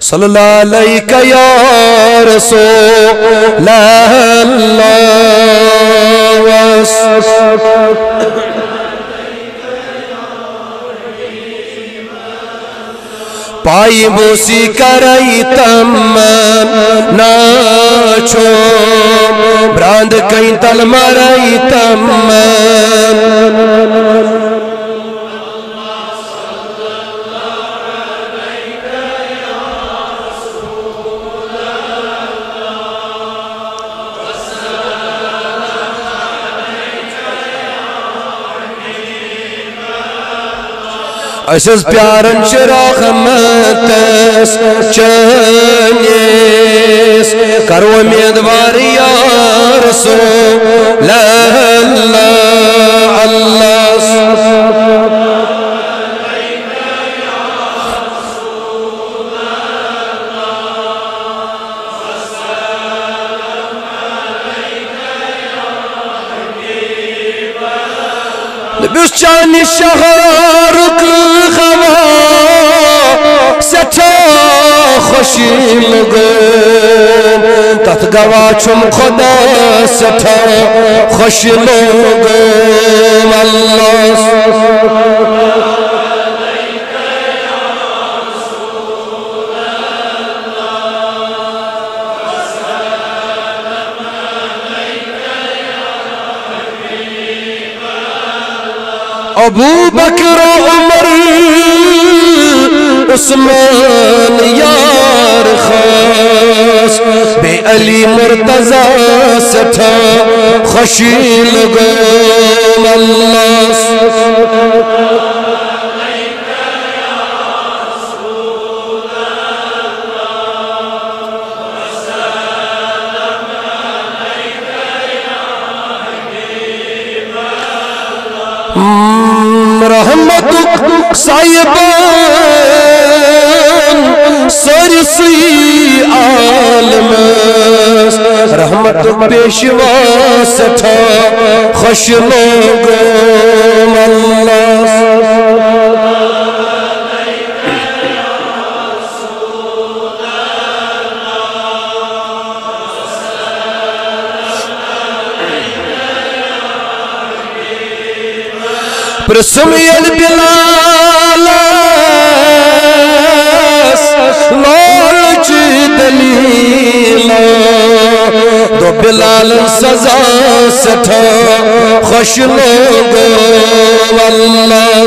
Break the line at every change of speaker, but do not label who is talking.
صلی اللہ علیہ یا رسول اللہ پائی بوسی کرائی تمن ناچو براند کئی تل مرائی تمن اسس پیارن شراخ متس چنیس کرو امیدوار یا رسول اللہ اللہ. بشان چانی شهرک خوا سٹھا خوشی لگن تت گوا چم خدا سٹھا خوشی لگن اللہ ابو بکر عمر عثمان یار خاص بے علی مرتضی سٹھا خوشی لگو اللہ رحمت صاحبان سرسی عالم رحمت پیشوا سٹھا خوش لوگ مل پرسم یل بلاس لالچ دلیلا دو بلال سزا سٹھا خوش لوگ واللہ